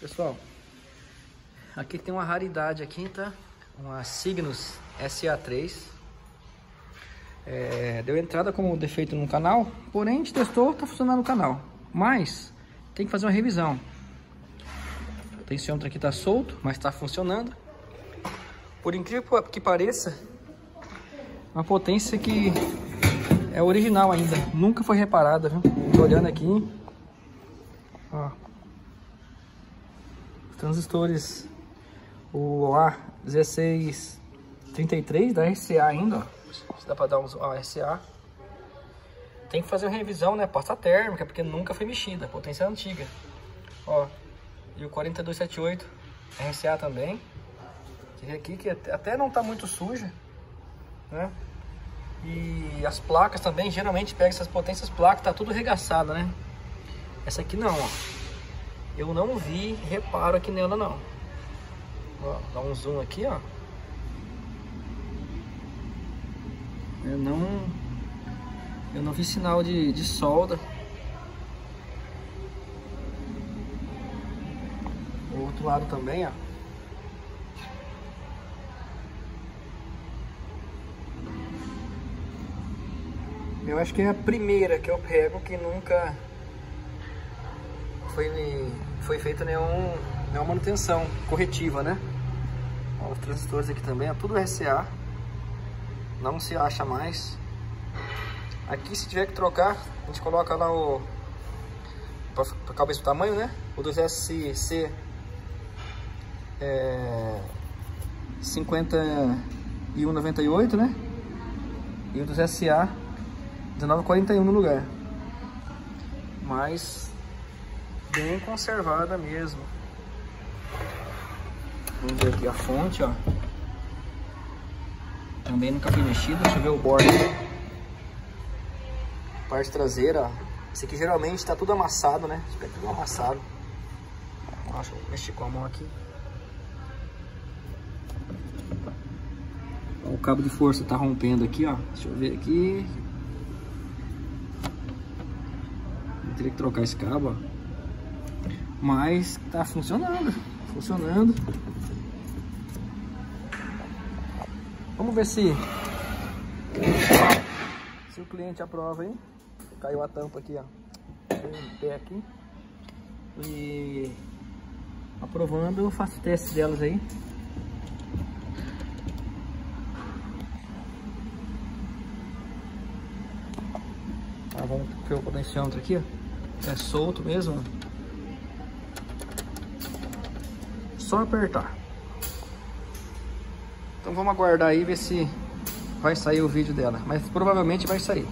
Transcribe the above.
Pessoal, aqui tem uma raridade aqui, tá? Uma Cygnus SA3. É, deu entrada como defeito no canal, porém a gente testou, tá funcionando no canal. Mas tem que fazer uma revisão. O tensiômetro aqui tá solto, mas tá funcionando. Por incrível que pareça, uma potência que é original ainda, nunca foi reparada, viu? Tô olhando aqui, ó, transistores o A1633 da RCA ainda, ó. Se dá para dar uns ó, RCA. Tem que fazer uma revisão, né? Pasta térmica, porque nunca foi mexida, potência antiga. Ó, e o 4278 RCA também. Aqui que até não tá muito suja, né? E as placas também, geralmente pega essas potências placas, tá tudo regaçada, né? Essa aqui não, ó. Eu não vi reparo aqui nela não. Ó, dá um zoom aqui, ó. Eu não... Eu não vi sinal de, de solda. O outro lado também, ó. Eu acho que é a primeira que eu pego que nunca foi, foi feita nenhum, nenhuma manutenção corretiva, né? Ó, os transistores aqui também, é tudo RCA. Não se acha mais. Aqui se tiver que trocar, a gente coloca lá o... Para ficar o mesmo tamanho, né? O dos SC é, 51,98, né? E o dos SA 19,41 no lugar. Mas bem conservada mesmo. Vamos ver aqui a fonte, ó. Também nunca foi mexida, deixa eu ver o bordo. Parte traseira, ó. Esse aqui geralmente está tudo amassado, né? Esse aqui é tudo amassado. Nossa, vou mexer com a mão aqui. O cabo de força tá rompendo aqui, ó. Deixa eu ver aqui. Vou ter que trocar esse cabo, ó. Mas tá funcionando, funcionando. Vamos ver se se o cliente aprova aí. Caiu a tampa aqui, ó. Em pé aqui. E aprovando, eu faço testes delas aí. Tá, vamos ver o potenciômetro aqui, ó. É solto mesmo, só apertar. Então vamos aguardar aí ver se vai sair o vídeo dela, mas provavelmente vai sair.